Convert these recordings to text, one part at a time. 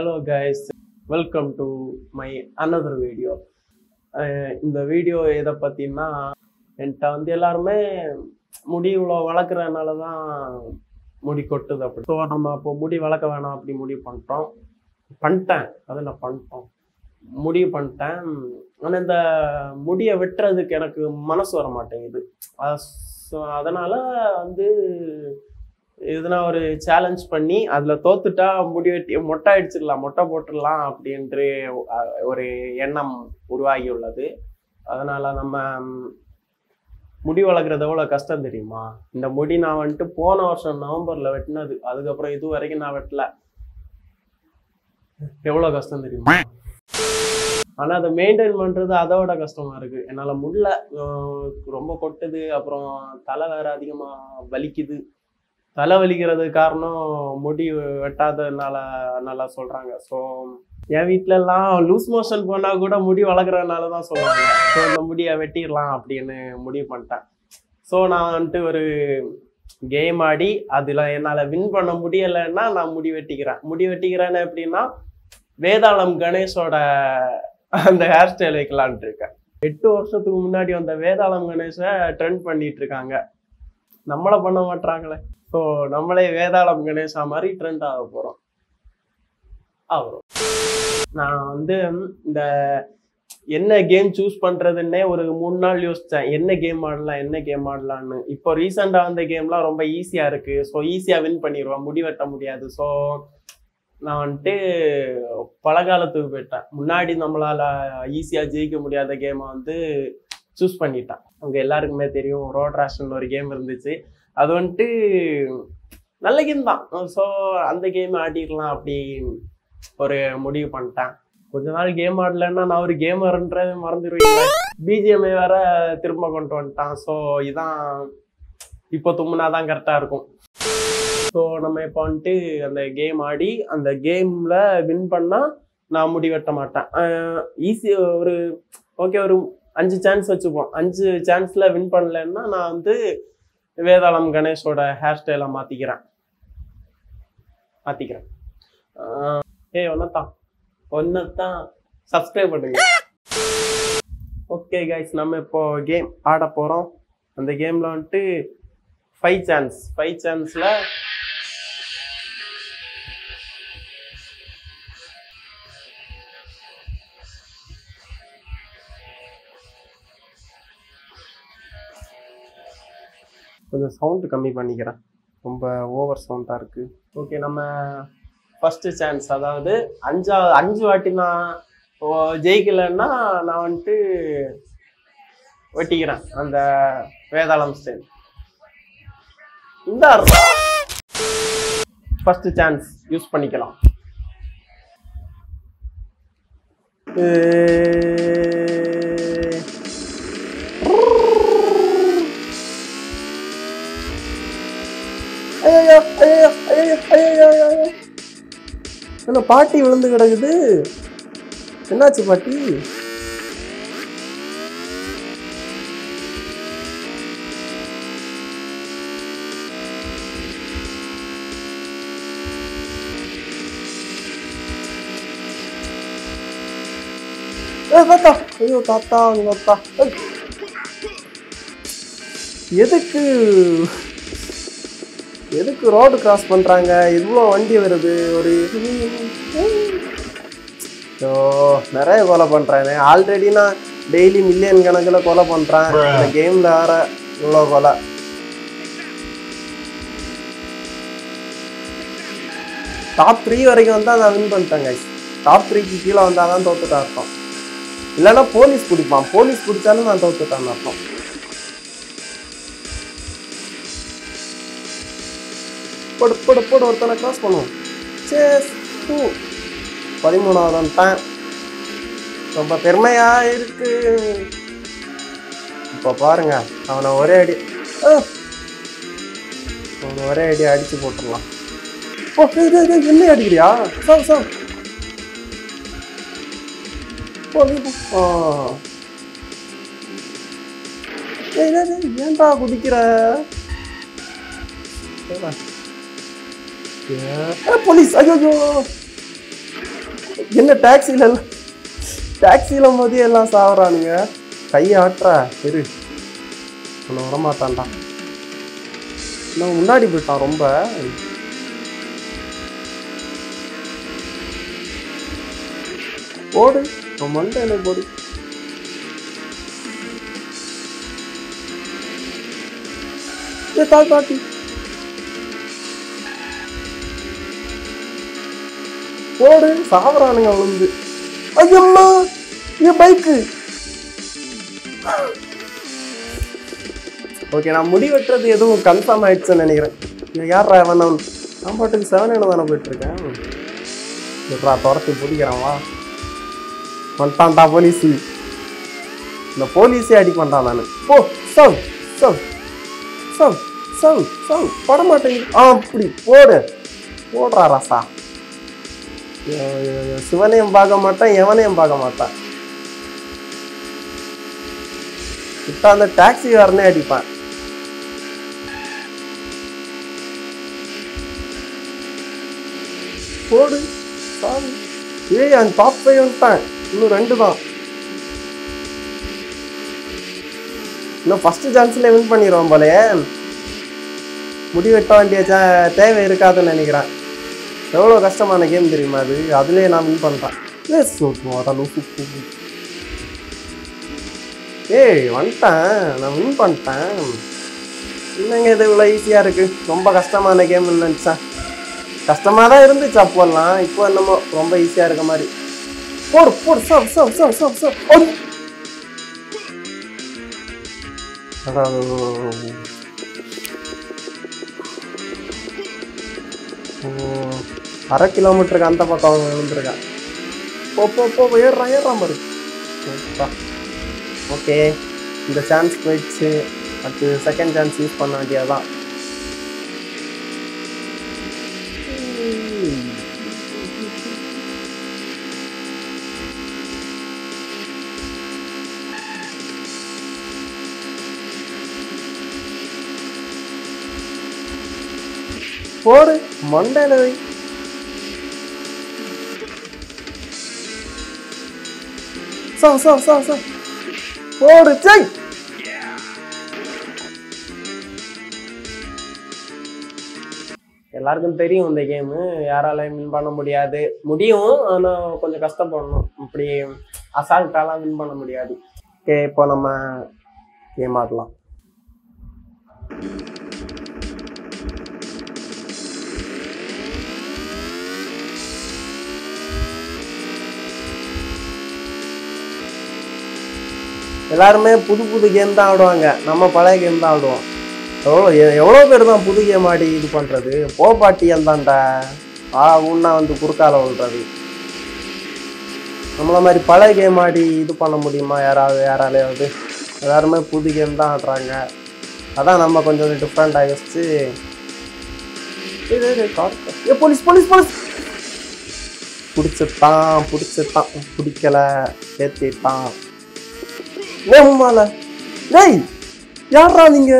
Hello guys welcome to my another video இந்த video எதை பற்றினா என்கிட்ட வந்து எல்லாருமே முடி இவ்வளோ வளர்க்குறதுனால தான் முடி கொட்டுது அப்படி. ஸோ நம்ம அப்போ முடி வளர்க்க வேணாம் அப்படி முடிவு பண்ணிட்டோம் பண்ணிட்டேன் அதை நான் பண்ணிட்டோம் முடிவு பண்ணிட்டேன் ஆனால் இந்த முடியை வெட்டுறதுக்கு எனக்கு மனசு வர மாட்டேங்குது ஸோ அதனால் வந்து எதுனா ஒரு சேலஞ்ச் பண்ணி அதில் தோத்துட்டா முடி வெட்டி மொட்டை அடிச்சிடலாம் மொட்டை போட்டுடலாம் அப்படின்று ஒரு எண்ணம் உருவாகி உள்ளது அதனால் நம்ம முடி வளர்க்குறது எவ்வளோ கஷ்டம் தெரியுமா? இந்த முடி நான் வந்துட்டு போன வருஷம் நவம்பரில் வெட்டினது அதுக்கப்புறம் இது வரைக்கும் நான் வெட்டல. எவ்வளோ கஷ்டம் தெரியுமா? ஆனால் அதை மெயின்டைன் பண்ணுறது அதோட கஷ்டமா இருக்கு. என்னால் முடியல. ரொம்ப கொட்டுது அப்புறம் தலை வேற அதிகமாக வலிக்குது. தலைவலிக்கிறது காரணம் முடி வெட்டாததுனால நல்லா சொல்கிறாங்க ஸோ என் வீட்டிலலாம் லூஸ் மோஷன் போனால் கூட முடி வளர்க்குறதுனால தான் சொல்லுவாங்க ஸோ இந்த முடியை வெட்டிடலாம் அப்படின்னு முடிவு பண்ணிட்டேன். ஸோ நான் வந்துட்டு ஒரு கேம் ஆடி அதில் என்னால் வின் பண்ண முடியலைன்னா நான் முடி வெட்டிக்கிறேன். முடி வெட்டிக்கிறேன்னு எப்படின்னா வேதாளம் கணேஷோட அந்த ஹேர் ஸ்டைல் வைக்கலான்ட்டு இருக்கேன். எட்டு வருஷத்துக்கு முன்னாடி வந்த வேதாளம் கணேஷை ட்ரெண்ட் பண்ணிட்டு இருக்காங்க. நம்மளை பண்ண மாட்டாங்களே ஸோ நம்மளே வேதாளம் கணேசா மாதிரி ட்ரெண்ட் ஆக போகிறோம் ஆகிறோம் நான் வந்து இந்த என்ன கேம் சூஸ் பண்றதுன்னே ஒரு மூணு நாள் யோசிச்சேன். என்ன கேம் ஆடலாம் என்ன கேம் ஆடலான்னு இப்போ ரீசெண்டாக வந்த கேம்லாம் ரொம்ப ஈஸியாக இருக்கு. ஸோ ஈஸியாக வின் பண்ணிடுவேன் முடி வெட்ட முடியாது. ஸோ நான் வந்துட்டு பழங்காலத்துக்கு போயிட்டேன். முன்னாடி நம்மளால் ஈஸியாக ஜெயிக்க முடியாத கேமை வந்து சூஸ் பண்ணிட்டேன். அவங்க எல்லாருக்குமே தெரியும் ரோட் ரேஷன் ஒரு கேம் இருந்துச்சு. அது வந்துட்டு நல்ல கேம் தான். ஸோ அந்த கேம் ஆடிடலாம் அப்படி ஒரு முடிவு பண்ணிட்டேன். கொஞ்ச நாள் கேம் ஆடலைன்னா நான் ஒரு கேமர்ன்றதை மறந்துடுவேன். பிஜிஎம்ஐ வேற திரும்ப கொண்டு வந்துட்டான். ஸோ இதான் இப்போ தும்முனாதான் கரெக்டாக இருக்கும். ஸோ நம்ம இப்போ வந்துட்டு அந்த கேம் ஆடி அந்த கேமில் வின் பண்ணால் நான் முடி வெட்ட மாட்டேன். ஈஸி ஒரு ஓகே ஒரு அஞ்சு சான்ஸ் வச்சுப்போம். அஞ்சு சான்ஸில் வின் பண்ணலைன்னா நான் வந்து வேதாளம் கணேஷோட ஹேர் ஸ்டைலை மாற்றிக்கிறேன் மாற்றிக்கிறேன் ஏய் ஒன்றத்தான் ஒன்றத்தான் சப்ஸ்கிரைப் பண்ணுங்க. ஓகே கைஸ் நம்ம இப்போ கேம் ஆட போகிறோம் அந்த கேமில் வந்துட்டு ஃபைவ் சான்ஸ் ஃபைவ் சான்ஸில் கொஞ்சம் சவுண்டு கம்மி பண்ணிக்கிறேன். ரொம்ப ஓவர் சவுண்டாக இருக்குது ஓகே நம்ம ஃபஸ்ட்டு சான்ஸ் அதாவது அஞ்சா அஞ்சு வாட்டி நான் ஜெயிக்கலைன்னா நான் வந்துட்டு வெட்டிக்கிறேன் அந்த வேதாளம் ஸ்டைல் இந்த ஃபஸ்ட்டு சான்ஸ் யூஸ் பண்ணிக்கலாம். ஏ- ஐயோ ஐயோ ஐயோ ஐயோ ஐயோ என்ன பாட்டி விழுந்து கிடக்குது. என்னாச்சு பாட்டி? தாத்தா. ஐயோ தாத்தா தாத்தா. எதுக்கு? எதுக்கு ரோடு கிராஸ் பண்றாங்க? இவ்வளோ வண்டி வருது. ஒரு ஸோ நிறைய கொலை பண்றானே ஆல்ரெடி நான் டெய்லி மில்லியன் கணக்கில் கொலை பண்ணுறேன் இந்த கேம்ல வேற இவ்வளோ கொலை. டாப் த்ரீ வரைக்கும் வந்தால் நான் வின் பண்ணிட்டேன் டாப் த்ரீக்கு கீழே வந்தால் தான் தோத்துட்டா அர்த்தம். இல்லைன்னா போலீஸ் பிடிப்பான். போலீஸ் பிடிச்சாலும் நான் தோத்துட்டான்னு அர்த்தம். போடு போடு போடு ஒருத்தனை கிராஸ் பண்ணுவோம். சேஸ் டூ பதிமூணாவது வந்துட்டேன் ரொம்ப பெருமையாக இருக்கு. இப்போ பாருங்க அவனை ஒரே அடி ஆ! அவனை ஒரே அடி அடித்து போட்டுடலாம். ஓ இது இது என்ன அடிக்கிறியா? சார் சார் ஏன்டா குதிக்கிற? போலீஸ் ஐயோ என்ன டாக்ஸில எல்லாம் டாக்ஸில மோதி எல்லாம் சாவறானுங்க. கையை ஆட்டுறா இரு. உன்னை வரமாட்டான்டா. நான் முன்னாடி போயிட்டான் ரொம்ப. போடு உன் எனக்கு போடு. ஏ தாய் பாட்டி. போடு சாவறானுங்க விழுந்து ஐயம்மா என் பைக்கு ஓகே நான் முடி வெட்டுறது எதுவும் கன்ஃபார்ம் ஆயிடுச்சுன்னு நினைக்கிறேன். யார் யாரா அவன் நான் பாட்டுக்கு செவன் தானே போயிட்டுருக்கேன். எப்படா விட்றா துரத்தி பிடிக்கிறான் வா. வந்துட்டான்டா போலீஸு இந்த போலீஸே அடி பண்ணுறான் நான். போ சவ் சவ் சவ் சவ் சவ். போட மாட்டேங்குது ஆ அப்படி போடு போடுறா ராசா. சிவனையும் பார்க்க மாட்டேன் எவனையும் பார்க்க மாட்டேன். கிட்ட அந்த டாக்ஸிக்காரனே அடிப்பான். போடு சாமி. ஏய் அந்த டாப் ஃபைவ் வந்துட்டான் இன்னும் ரெண்டு தான். இன்னும் ஃபர்ஸ்ட் சான்ஸ்ல வின் பண்ணிடுவான் போலே முடி வெட்ட வேண்டிய தேவை இருக்காதுன்னு நினைக்கிறேன். எவ்வளோ கஷ்டமான கேம் தெரியுமா அது? அதுலேயே நான் வின் பண்ணுறேன் ஏய் வந்துட்டேன். நான் வின் பண்ணிட்டேன். என்னங்க இது இவ்வளோ ஈஸியாக இருக்கு? ரொம்ப கஷ்டமான கேம் நினச்சேன். கஷ்டமாக தான் இருந்துச்சு அப்போல்லாம். இப்போ என்னமோ ரொம்ப ஈஸியாக இருக்க மாதிரி. போடு போடு சாப் சாப் சாப் சாப் சாப் சப் அரை கிலோமீட்டருக்கு அந்த பக்கம் அவங்க விழுந்துருக்கான். போ போ போ ஏறுறான் ஏறுறான் பாரு. ஓகே இந்த சான்ஸ் போயிடுச்சு. அடுத்து செகண்ட் சான்ஸ் யூஸ் பண்ண வேண்டியதான் போடு மண்டையில வை. சா போடு ஜெய் எல்லாருக்கும் தெரியும் இந்த கேமு. யாராலையும் வின் பண்ண முடியாது. முடியும் ஆனால் கொஞ்சம் கஷ்டப்படணும். இப்படி அசால்ட்டாலாம் வின் பண்ண முடியாது. ஓகே இப்போ நம்ம கேம் ஆடலாம். எல்லாருமே புது புது கேம் தான் ஆடுவாங்க. நம்ம பழைய கேம் தான் ஆடுவோம். எவ்வளோ எ- எவ்வளோ பேர் தான் புது கேம் ஆடி இது பண்ணுறது போ பாட்டியல் தான்டா ஆ உன்னா வந்து குறுக்கால விழுறது. நம்மள மாதிரி பழைய கேம் ஆடி இது பண்ண முடியுமா? யாராவது யாராலையாவது. எல்லாருமே புது கேம் தான் ஆடுறாங்க. அதான் நம்ம கொஞ்சம் டிஃப்ரெண்டாக யோசிச்சு. ஏ போலீஸ் போலீஸ் போலீஸ் பிடிச்சிட்டான் பிடிச்சிட்டான். பிடிக்கல. ஏற்றிட்டான் டேய் யாரா நீங்க?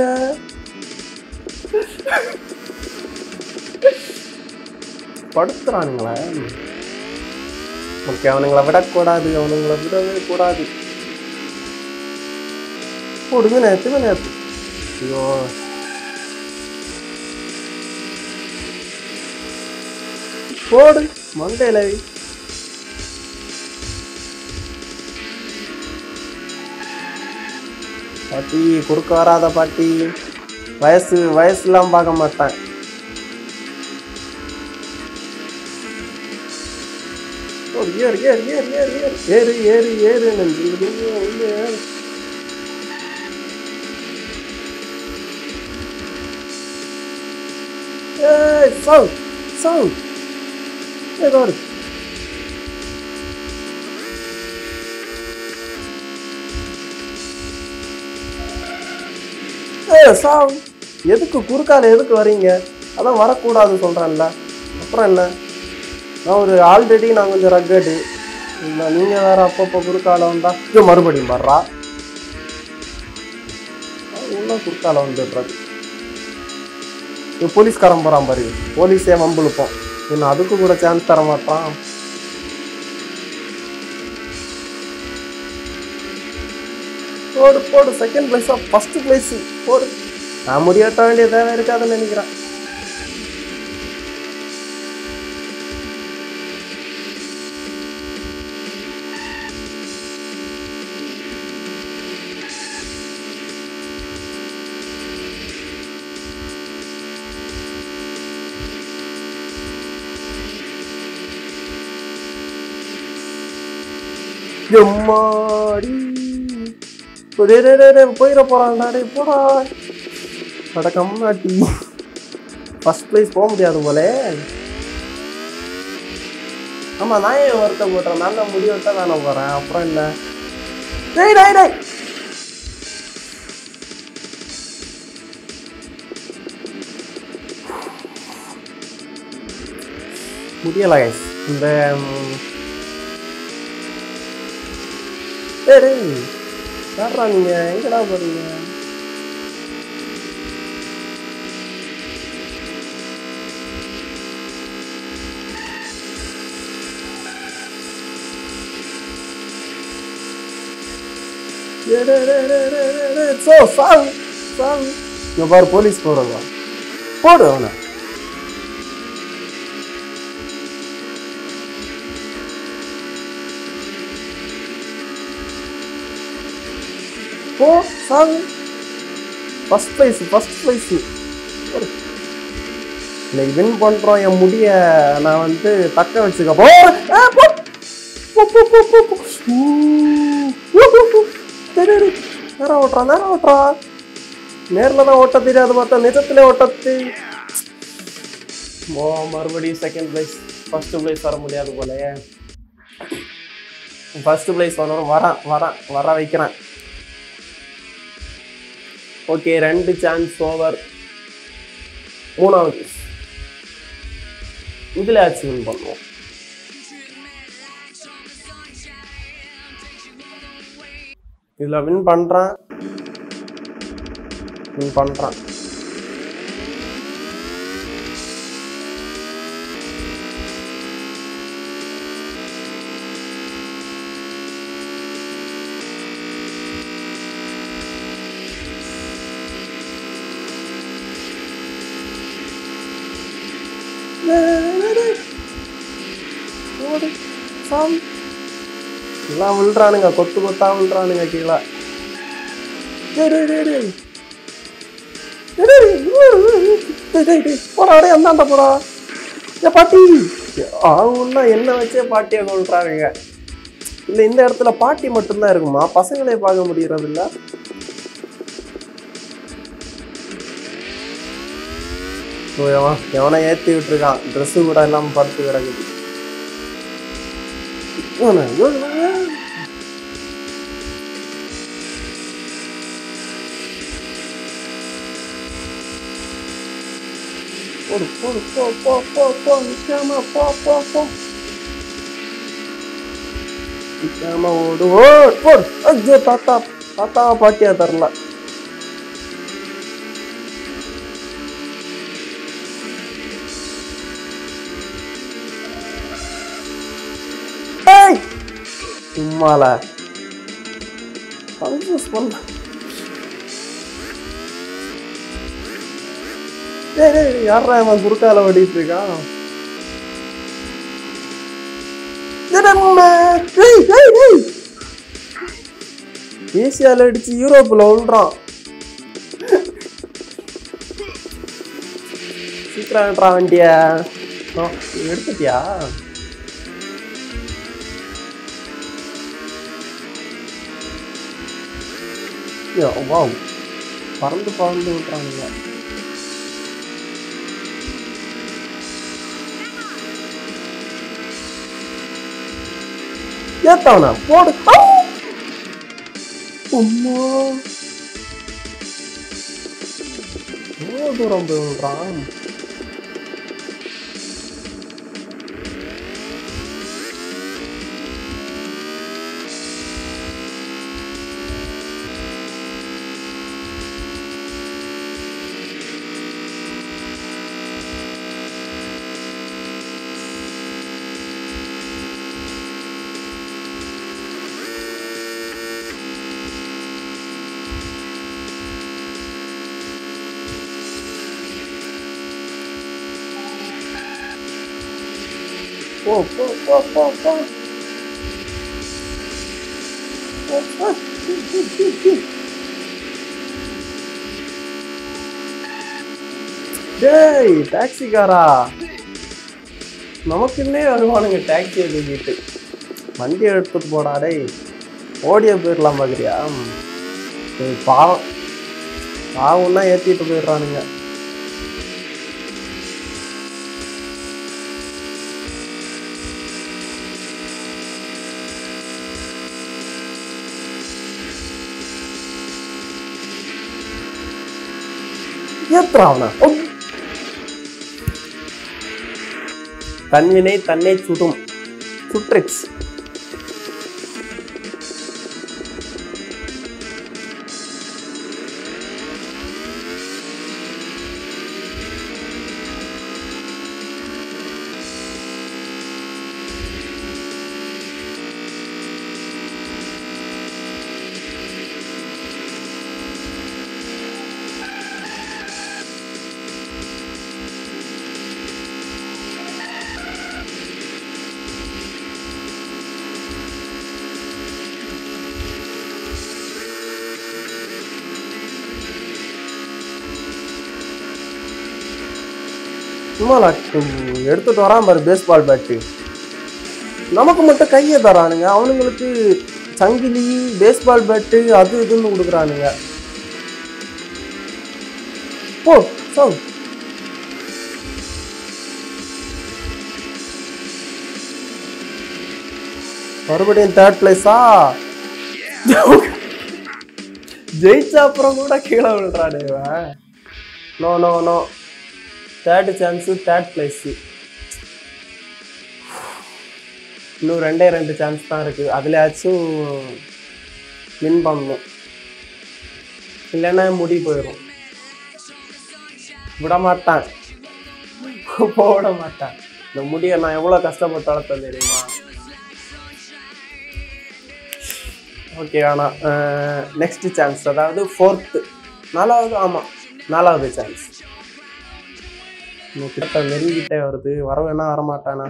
படுத்துறானுங்களே. ஓகே அவனுங்களை விடக்கூடாது அவனுங்களை விடவே கூடாது. போடுங்க நேற்று நேற்று ஐயோ. போடு மண்டையில பாட்டி குறுக்க வராத பாட்டி. வயசு வயசுலாம் பார்க்க மாட்டேன். ஓ, ஏறு ஏறு ஏறு ஏறு ஏறு. ஏறு ஏறு ஏறு நெஞ்சில் ஏறு ஏறு. ஏய் சவுண்ட் சாம் எதுக்கு குறுக்கால எதுக்கு வரீங்க? அதான் வரக்கூடாதுன்னு சொல்கிறேன்ல அப்புறம் என்ன? நான் ஒரு ஆல்ரெடி நான் கொஞ்சம் ரக்கடு இல்லை நீங்கள் வேறு அப்பப்போ குறுக்கால வந்தால் இது மறுபடியும் வர்றா. இன்னும் குறுக்கால வந்துடுறது இது போலீஸ்காரன் போகிறான் பாரு. போலீஸே வம்புழுப்போம் இன்னும் அதுக்கு கூட சான்ஸ் தர மாட்டான். போடு போடு செகண்ட் ப்ளேஸா ஃபர்ஸ்ட் பிளேஸ் போடு. நான் முடியாட்ட வேண்டிய தேவை இருக்காதுன்னு நினைக்கிறேன். எம்மா. டே, டே, டே, டே, போயிட போறான்டா டே போடா. அட. கம்மாட்டி ஃபர்ஸ்ட் ப்ரைஸ் போக முடியாது போலே ஆமாம் நான் ஏன் ஒருத்த போட்டேன் நான் தான் முடிவு தான் நான் போகிறேன் அப்புறம் இல்லை டேய் டேய் டேய். முடியல கைஸ் இந்த டேய். யாரா நீங்க. எங்கடா போறீங்க? சோ, பாரு போலீஸ் போறவங்க போடு அவனை. Song first prize first prize இன்னைக்கு வின் பண்ணுறோம் என் முடிய நான் வந்து தக்க வச்சுக்க போ. ஆ, ஓட்டுறா நேரம் ஓட்டுறா. நேரில் தான் ஓட்ட தெரியாது பார்த்தா நிஜத்துல ஓட்டத்து ஓ மறுபடியும் செகண்ட் ப்ரைஸ் ஃபஸ்ட்டு ப்ரைஸ் வர முடியாது போலயே. ஃபஸ்ட்டு ப்ரைஸ் வரணும் வரேன் வரேன் வர வைக்கிறேன். ஓகே ரெண்டு சான்ஸ் ஓவர் மூணாவது இதில் ஆச்சு வின் பண்ணுவோம். இதில் வின் பண்ணுறேன் வின் பண்ணுறேன் ஓடு, சாமி. எல்லாம் விழுறானுங்க கொத்து கொத்தா விழுறானுங்க கீழே. போடாடே அந்தாண்ட போடா. ஏ பாட்டி. அவங்கன்னா என்ன வச்சே பாட்டியை கொள்றானுங்க இல்லை இந்த இடத்துல பாட்டி மட்டும்தான் இருக்குமா? பசங்களே பார்க்க முடியறது இல்லை எவனை ஏற்றி விட்டுருக்கான் ட்ரெஸ்ஸு கூட எல்லாம் படுத்து கிடக்குது. இவனை, இவனை. போடு போடு போ போ போ போ நிக்காம போ போ போ நிக்காம ஓடு ஓடு போடு ஐயோ தாத்தா தாத்தா பாட்டியா தரல சும்மால கன்ஃபியூஸ் பண்ண டேய் டேய் யாரா இவன் குறுக்கால ஓடிட்டு இருக்கான் டேய் அடிச்சு யூரோப்ல விழுறான் சீக்கிரம் வண்டியா வண்டிய ஆ, எடுத்துட்டியா ya oh, wow. Parang tuh parang tuh parang ya. Ya tau nah what the hell? Umur. Oh tuh rambut rambut போ போ போ போ போ டேய் டாக்ஸிக்காரா நமக்குன்னே வருவானுங்க டாக்ஸியை தூக்கிட்டு வண்டி எடுத்துட்டு போடா டேய். ஓடிய போயிடலாம் பார்க்குறியா பாவம் பாவம்னா ஏற்றிட்டு போயிடுறானுங்க. ஏத்துறாவனா தன்வினை தன்னை சுடும் சுட்ரிக்ஸ் சும்மா எடுத்துட்டு வரான் பாரு பேஸ்பால் பேட்டு நமக்கு மட்டும் கையை தரானுங்க. அவனுங்களுக்கு சங்கிலி பேஸ்பால் பேட்டு அது இதுன்னு கொடுக்குறானுங்க. போ சாங் மறுபடியும் தேர்ட் பிளேஸா ஜெயிச்ச அப்புறம் கூட கீழே விழுறானே இவன். No no no third chance third place இன்னும் ரெண்டே ரெண்டு சான்ஸ் தான் இருக்குது அதுலேயாச்சும் வின் பண்ணணும். இல்லைன்னா முடி போயிடும் விட மாட்டான். போட மாட்டான். இந்த முடியை நான் எவ்வளோ கஷ்டப்பட்டு வளர்த்தேன் தெரியுமா? ஓகே ஆனால் நெக்ஸ்ட் சான்ஸ் அதாவது ஃபோர்த்து நாலாவது ஆமாம் நாலாவது சான்ஸ் இன்னும் கிட்ட நெருங்கிட்டே வருது வர வேணா வரமாட்டானா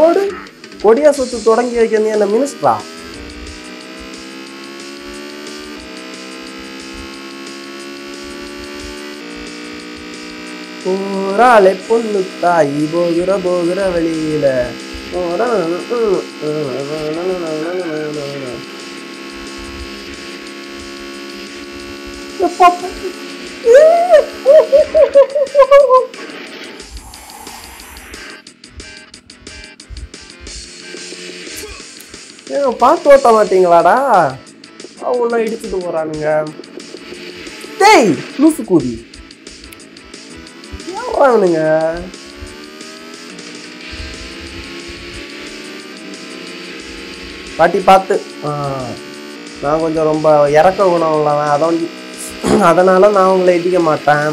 ஓடு கொடியா சொத்து தொடங்கி வைக்க நீ என்ன மினிஸ்டரா போராளே பொண்ணு தாய் போகிற போகிற வழியில போரா- எப்பா. ஏன் பார்த்து ஓட்ட மாட்டீங்களாடா? அவங்களாம் இடிச்சுட்டு போகிறானுங்க டேய் லூசு கூதி ஏன் அவனுங்க பாட்டி பார்த்து. நான் கொஞ்சம் ரொம்ப இறக்க குணம் உள்ளவன். அதான் அதனால் நான் உங்களை இடிக்க மாட்டேன்.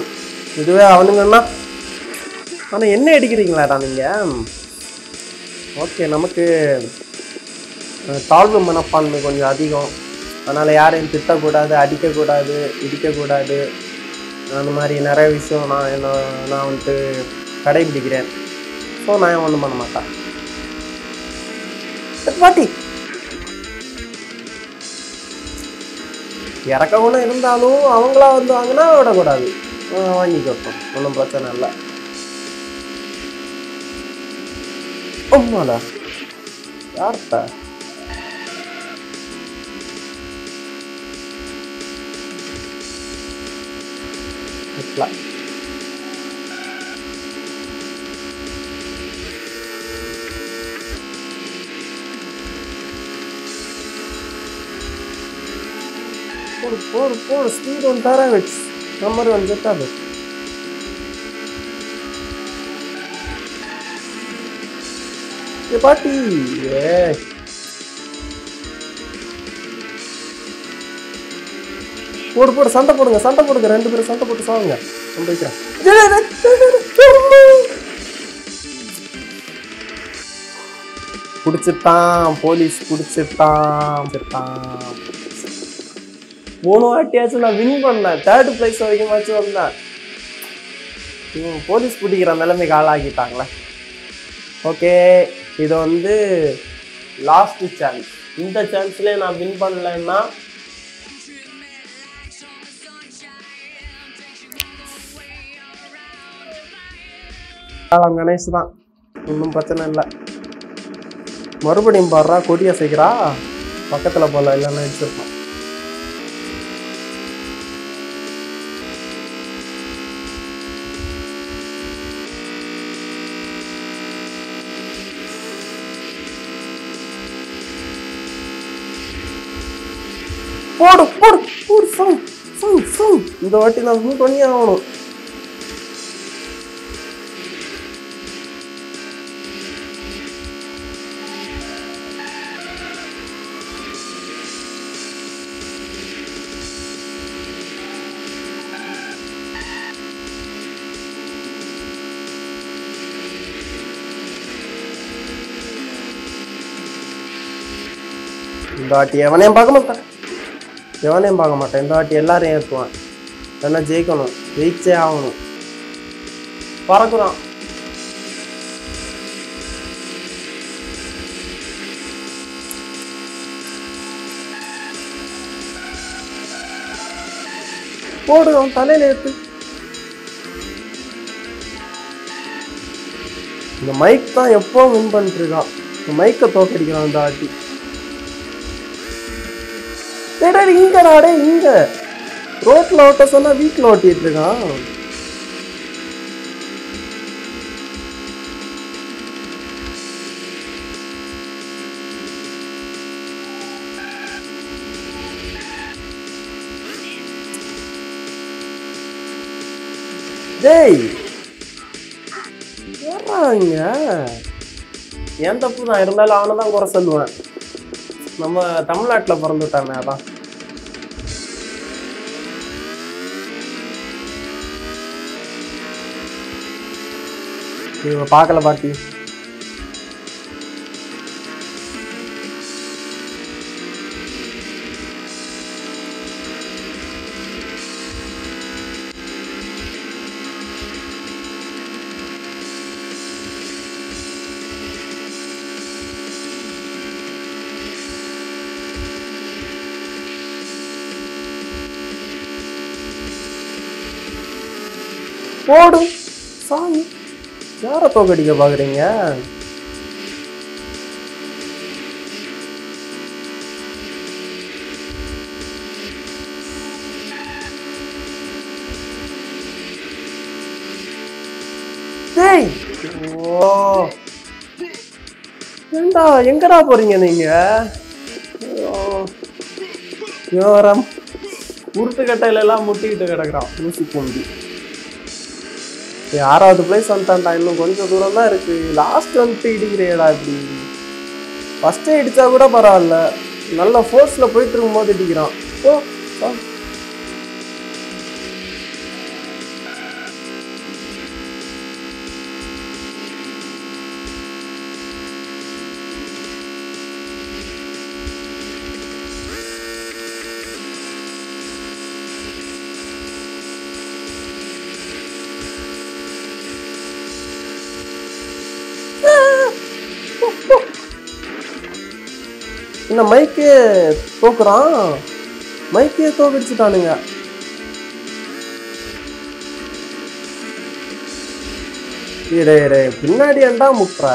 இதுவே அவனுங்கன்னா ஆனால் என்ன அடிக்கிறீங்களாடா நீங்கள் ஓகே நமக்கு தாழ்வு மனப்பான்மை கொஞ்சம் அதிகம். அதனால் யாரையும் திட்டக்கூடாது அடிக்கக்கூடாது இடிக்கக்கூடாது. அந்த மாதிரி நிறைய விஷயம் நான் என்ன நான் வந்துட்டு கடைபிடிக்கிறேன். ஸோ நான் ஒன்றும் பண்ண மாட்டேன். பாட்டி இறக்க ஒன்றும் இருந்தாலும் அவங்களா வந்து வாங்கினா விடக்கூடாது. வாங்கி வைப்போம் ஒன்றும் பிரச்சனை இல்லை. உண்மைடா யார்கிட்ட? இல்ல. போடு போடு போடு. ஸ்பீட் ஒன் தரவிச் நம்பர் ஒன் ஜெட்டாது ஏ பாட்டி. ஏ. போடு போடு. சண்டை போடுங்க சண்டை போடுங்க. ரெண்டு பேரும் சண்டை போட்டு சாவுங்க. நான் போய்க்கிறேன் பிடிச்சிட்டான் போலீஸ் பிடிச்சிட்டான் பிடிச்சிட்டான் மூணு வாட்டியாச்சும் நான் வின் பண்ணேன். தேர்ட் ப்ரைஸ் வரைக்குமாச்சும் வந்தேன். இவங்க போலீஸ் பிடிக்கிற நிலைமைக்கு ஆளாக்கிட்டாங்களே ஓகே இது வந்து லாஸ்ட் சான்ஸ் இந்த சான்ஸ்லேயே நான் வின் பண்ணலைன்னா கணேஷ் தான். ஒன்றும் பிரச்சனை இல்லை. மறுபடியும் பாடுறா கொடியை அசைக்கிறா. பக்கத்தில் போகல இல்லைன்னா வச்சுருப்பான் போடு போடு போடு சங் சங் சங் இந்த வாட்டி நான் வின் பண்ணி ஆகணும். இந்த வாட்டி எவனையும் பார்க்க மாட்டேன். எவனையும் பார்க்க மாட்டேன். இந்த வாட்டி எல்லாரையும் ஏற்றுவான். என்ன ஜெயிக்கணும். ஜெயிச்சே ஆகணும். பறக்குறான். போடு அவன் தலையில ஏத்து. இந்த மைக் தான் எப்போ வின் பண்ணிட்டு இருக்கான். இந்த மைக்கை தோக்கடிக்கிறான் இந்த வாட்டி. டேய் டேய், நாடே இங்க. ரோட்ல ஓட்ட சொன்னா வீட்டுல ஓட்டிட்டு இருக்கான். டேய். ஏறாங்க என் தப்பு தான் இருந்தாலும் அவனை தான் குறை சொல்லுவேன். நம்ம தமிழ்நாட்டில் பிறந்துட்டானே அதான். இவங்க பார்க்கல பாட்டி. போடும் சாமி. யாரை தோக்கடிக்க பாக்குறீங்க? டேய்! ஓ! ஏண்டா எங்கடா போறீங்க நீங்க? யோரம். உருட்டு கட்டையில எல்லாம் முட்டிக்கிட்டு கிடக்குறான். ஊசி பூண்டி ஆறாவது பிளேஸ் வந்துட்டான்டா இன்னும் கொஞ்சம் தூரம் தான் இருக்கு. லாஸ்ட் வந்துட்டு இடிக்கிறேடா இப்படி. ஃபஸ்ட்டே இடித்தா கூட பரவாயில்ல. நல்ல ஃபோர்ஸில் போயிட்டு இருக்கும்போது இடிக்கிறான். ஓ என்ன மைக்கே தோக்குறான். மைக்கே தோக்கடிச்சுட்டானுங்க. இடே இடே பின்னாடி ஏன்டா முட்டுற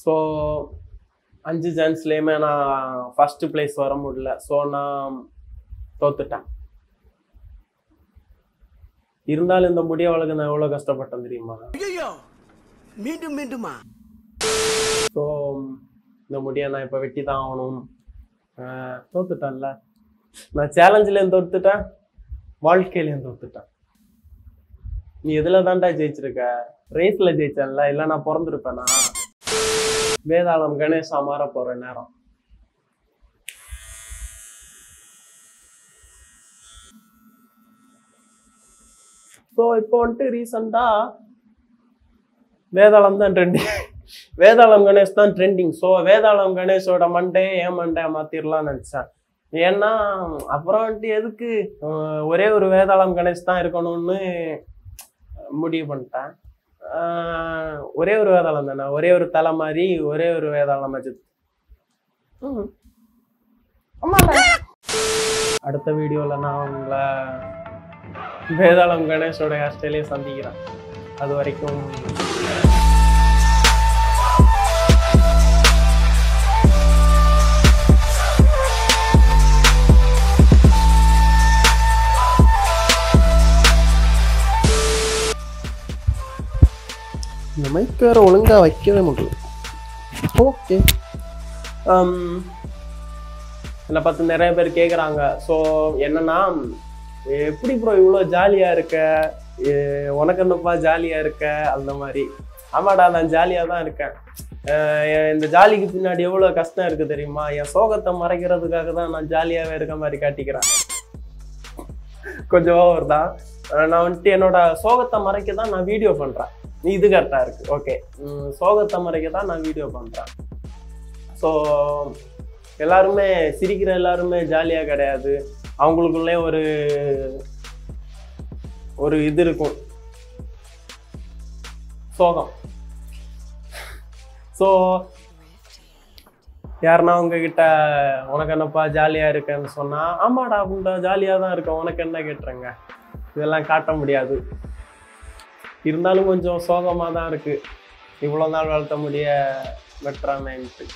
ஸோ அஞ்சு சான்ஸ்லேயுமே நான் ஃபர்ஸ்ட் ப்ளேஸ் வர முடியல. ஸோ நான் தோத்துட்டேன். இருந்தாலும் இந்த முடிய வழக்கு நான் எவ்வளோ கஷ்டப்பட்டேன் தெரியுமா? மீண்டும் மீண்டுமா? ஸோ இந்த முடியை நான் இப்போ வெட்டி தான் ஆகணும் தோத்துட்டேன்ல. நான் சேலஞ்சிலையும் தோத்துட்டேன் வாழ்க்கையிலையும் தோத்துட்டேன். நீ எதில் தான்டா ஜெயிச்சிருக்க? ரேஸில் ஜெயிச்சேன்ல இல்லை நான் பிறந்திருப்பேனா? வேதாளம் கணேசா மாற போகிற நேரம். ஸோ இப்போ வந்துட்டு ரீசெண்டாக வேதாளம் தான் ட்ரெண்டிங் வேதாளம் கணேஷ் தான் ட்ரெண்டிங் ஸோ வேதாளம் கணேஷோட மண்டே ஏன் மண்டே மாத்திரலாம்னு நினச்சேன். ஏன்னா அப்புறம் வந்துட்டு எதுக்கு ஒரே ஒரு வேதாளம் கணேஷ் தான் இருக்கணும்னு முடிவு பண்ணிட்டேன். ஒரே ஒரு வேதாளம் தானே ஒரே ஒரு தலை மாதிரி ஒரே ஒரு வேதாளம் அஜித். அடுத்த வீடியோவில் நான் உங்களை வேதாளம் கணேஷோட ஹேர் ஸ்டைலே சந்திக்கிறேன். அது வரைக்கும் இந்த மைக் வேற ஒழுங்கா வைக்கவே முடியல. ஓகே என்னை பார்த்து நிறைய பேர் கேட்குறாங்க ஸோ என்னன்னா எப்படி ப்ரோ இவ்வளோ ஜாலியாக இருக்க? உனக்கு என்னப்பா ஜாலியாக இருக்க? அந்த மாதிரி. ஆமாடா நான் ஜாலியாக தான் இருக்கேன். இந்த ஜாலிக்கு பின்னாடி எவ்வளோ கஷ்டம் இருக்குது தெரியுமா? என் சோகத்தை மறைக்கிறதுக்காக தான் நான் ஜாலியாகவே இருக்க மாதிரி காட்டிக்கிறேன். கொஞ்சம் ஓவர் தான். நான் வந்துட்டு என்னோட சோகத்தை மறைக்க தான் நான் வீடியோ பண்ணுறேன் இது கரெக்டாக இருக்குது ஓகே சோகத்தை மறைக்க தான் நான் வீடியோ பண்ணுறேன் ஸோ எல்லாருமே சிரிக்கிற எல்லாருமே ஜாலியாக கிடையாது. அவங்களுக்குள்ளே ஒரு ஒரு இது இருக்கும். சோகம். ஸோ யாருன்னா உங்ககிட்ட உனக்கு என்னப்பா ஜாலியாக இருக்கேன்னு சொன்னால் ஆமாடா உண்டா ஜாலியாக தான் இருக்கேன். உனக்கு என்ன கேட்டுறேங்க? இதெல்லாம் காட்ட முடியாது. இருந்தாலும் கொஞ்சம் சோகமாக தான் இருக்குது இவ்வளோ நாள் வளர்த்த முடிய வெட்டுறாமேன்ட்டு.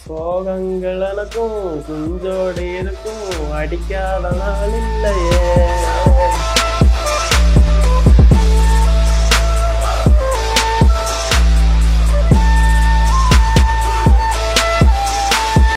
சோகங்கள் எனக்கும் குஞ்சோடு இருக்கும் அடிக்காத நாள் இல்லையே